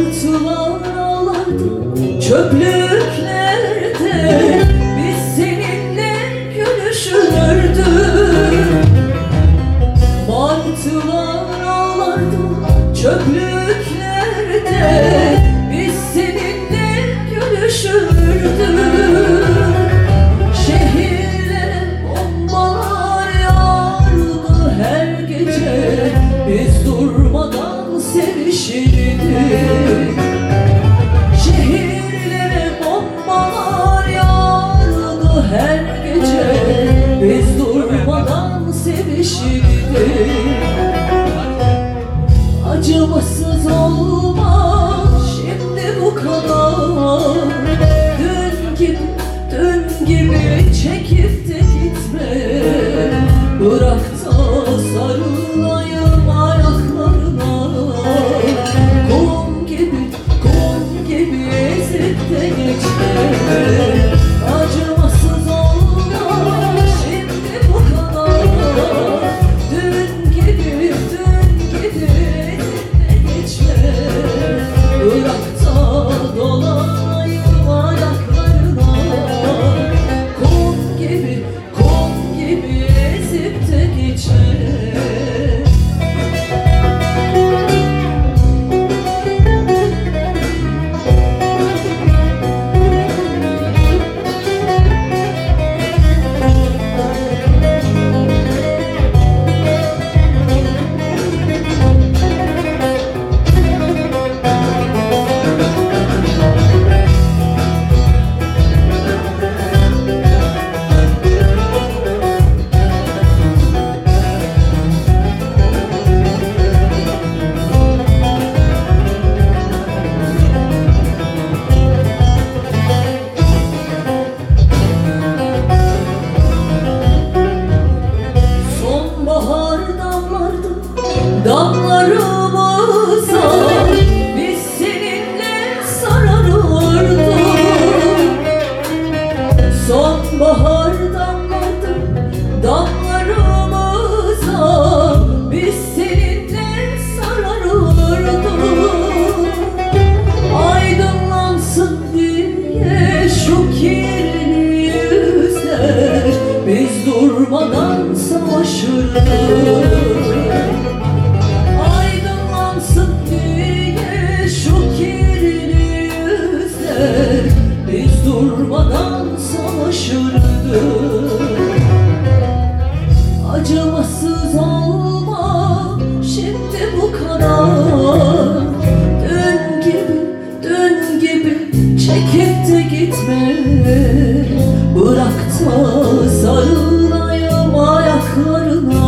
Sırtılar ağlardı Çöplüğün içinde Acımasız olma şimdi bu kadar. Sonbahar damladı damlarımıza Biz seninle sararırdık Aydınlansın diye şu kirli yüzler. Biz durmadan savaşırdık Acımasız olma. Şimdi bu kadar. Dün gibi, dün gibi çekip de gitme. Bırak da sarılayım ayaklarına.